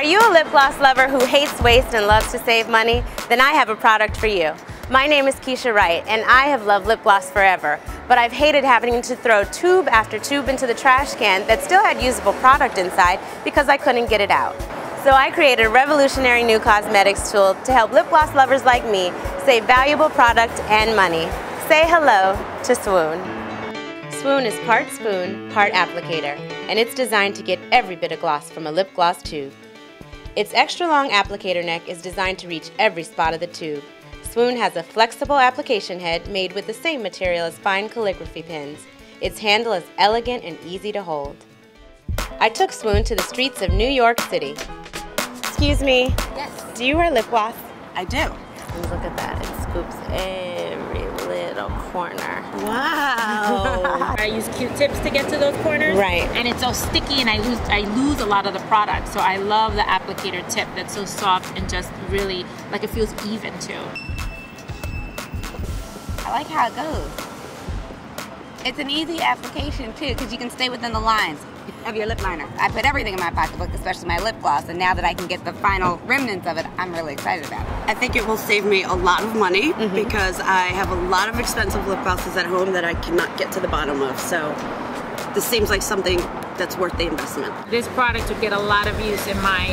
Are you a lip gloss lover who hates waste and loves to save money? Then I have a product for you. My name is Keisha Wright, and I have loved lip gloss forever, but I've hated having to throw tube after tube into the trash can that still had usable product inside because I couldn't get it out. So I created a revolutionary new cosmetics tool to help lip gloss lovers like me save valuable product and money. Say hello to Swoon. Swoon is part spoon, part applicator, and it's designed to get every bit of gloss from a lip gloss tube. Its extra long applicator neck is designed to reach every spot of the tube. Swoon has a flexible application head made with the same material as fine calligraphy pens. Its handle is elegant and easy to hold. I took Swoon to the streets of New York City. Excuse me. Yes. Do you wear lip gloss? I do. Look at that. It scoops every little corner. Wow. I use Q-tips to get to those corners. Right. And it's so sticky and I lose I lose a lot of the product. So I love the applicator tip that's so soft and just really like it feels even too. I like how it goes. It's an easy application too because you can stay within the lines of your lip liner. I put everything in my pocketbook, especially my lip gloss, and now that I can get the final remnants of it, I'm really excited about it. I think it will save me a lot of money mm-hmm. because I have a lot of expensive lip glosses at home that I cannot get to the bottom of. So this seems like something that's worth the investment. This product would get a lot of use in my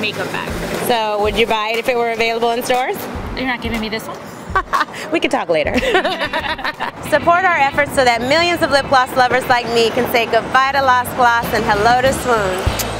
makeup bag. So would you buy it if it were available in stores? You're not giving me this one? we can talk later. Support our efforts so that millions of lip gloss lovers like me can say goodbye to Lost Gloss and hello to Swoon.